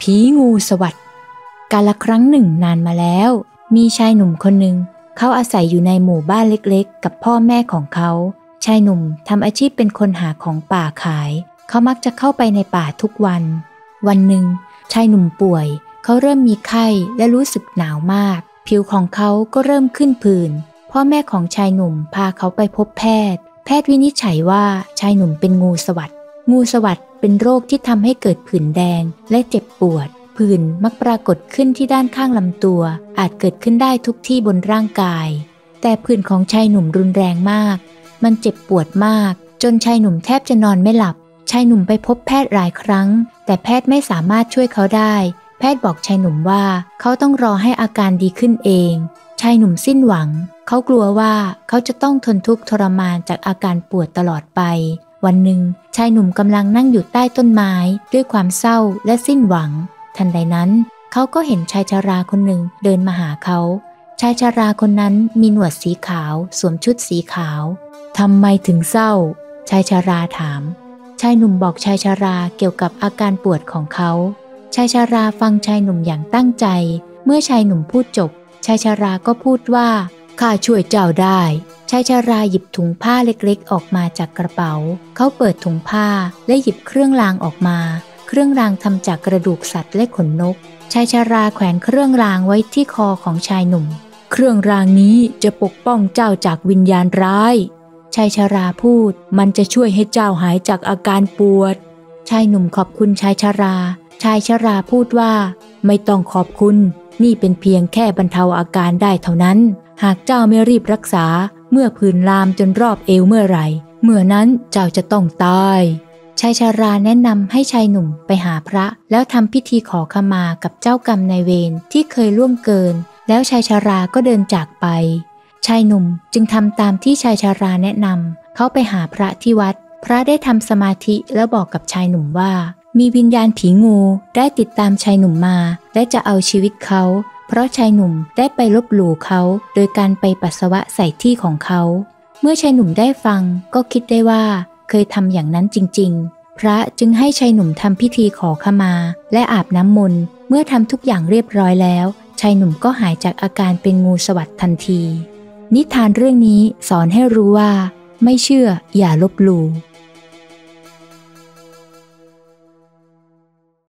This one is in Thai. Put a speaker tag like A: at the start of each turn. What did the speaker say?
A: ผีงูสวัสด์กาลครั้งหนึ่งนานมาแล้ว มีชายหนุ่มคนหนึ่ง เขาอาศัยอยู่ในหมู่บ้านเล็กๆ กับพ่อแม่ของเขา ชายหนุ่มทำอาชีพเป็นคนหาของป่าขาย เขามักจะเข้าไปในป่าทุกวัน วันหนึ่ง ชายหนุ่มป่วย เขาเริ่มมีไข้และรู้สึกหนาวมาก ผิวของเขาก็เริ่มขึ้นผื่น พ่อแม่ของชายหนุ่มพาเขาไปพบแพทย์ แพทย์วินิจฉัยว่าชายหนุ่มเป็นงูสวัสด์งูสวัสด์ เป็นโรคที่ทำให้เกิดผื่นแดงและเจ็บปวด ผื่นมักปรากฏขึ้นที่ด้านข้างลำตัว อาจเกิดขึ้นได้ทุกที่บนร่างกาย แต่ผื่นของชายหนุ่มรุนแรงมาก มันเจ็บปวดมาก จนชายหนุ่มแทบจะนอนไม่หลับ ชายหนุ่มไปพบแพทย์หลายครั้ง แต่แพทย์ไม่สามารถช่วยเขาได้ แพทย์บอกชายหนุ่มว่าเขาต้องรอให้อาการดีขึ้นเอง ชายหนุ่มสิ้นหวัง เขากลัวว่าเขาจะต้องทนทุกข์ทรมานจากอาการปวดตลอดไป วันหนึ่งชายหนุ่มกำลังนั่งอยู่ใต้ต้นไม้ ด้วยความเศร้าและสิ้นหวัง ทันใดนั้นเขาก็เห็นชายชาราคนหนึ่งเดินมาหาเขา ชายชาราคนนั้นมีหนวดสีขาวสวมชุดสีขาวทำไมถึงเศร้า ชายชาราถาม ชายหนุ่มบอกชายชาราเกี่ยวกับอาการปวดของเขา ชายชาราฟังชายหนุ่มอย่างตั้งใจ เมื่อชายหนุ่มพูดจบ ชายชาราก็พูดว่าข้าช่วยเจ้าได้ ชายชาราหยิบถุงผ้าเล็กๆ ออกมาจากกระเป๋า เขาเปิดถุงผ้าและหยิบเครื่องรางออกมา เครื่องรางทำจากกระดูกสัตว์และขนนก ชายชาราแขวนเครื่องรางไว้ที่คอของชายหนุ่ม เครื่องรางนี้จะปกป้องเจ้าจากวิญญาณร้าย ชายชาราพูด มันจะช่วยให้เจ้าหายจากอาการปวด ชายหนุ่มขอบคุณชายชารา ชายชาราพูดว่า ไม่ต้องขอบคุณ นี่เป็นเพียงแค่บรรเทาอาการได้เท่านั้น หากเจ้าไม่รีบรักษา เมื่อผื่นลามจนรอบเอวเมื่อไหร่ เมื่อนั้นเจ้าจะต้องตายชายชาราแนะนำให้ชายหนุ่มไปหาพระ แล้วทำพิธีขอขมากับเจ้ากรรมนายเวรที่เคยล่วงเกิน แล้วชายชาราก็เดินจากไป ชายหนุ่มจึงทำตามที่ชายชาราแนะนำเขาไปหาพระที่วัด พระได้ทำสมาธิแล้วบอกกับชายหนุ่มว่า มีวิญญาณผีงูได้ติดตามชายหนุ่มมา และจะเอาชีวิตเขา เพราะชายหนุ่มได้ไปลบหลู่เขาโดยการไปปัสสาวะใส่ที่ของเขา เมื่อชายหนุ่มได้ฟังก็คิดได้ว่าเคยทำอย่างนั้นจริง ๆ พระจึงให้ชายหนุ่มทำพิธีขอขมา และอาบน้ำมนต์เมื่อทำทุกอย่างเรียบร้อยแล้ว ชายหนุ่มก็หายจากอาการเป็นงูสวัสดทันที นิทานเรื่องนี้สอนให้รู้ว่า ไม่เชื่ออย่าลบหลู่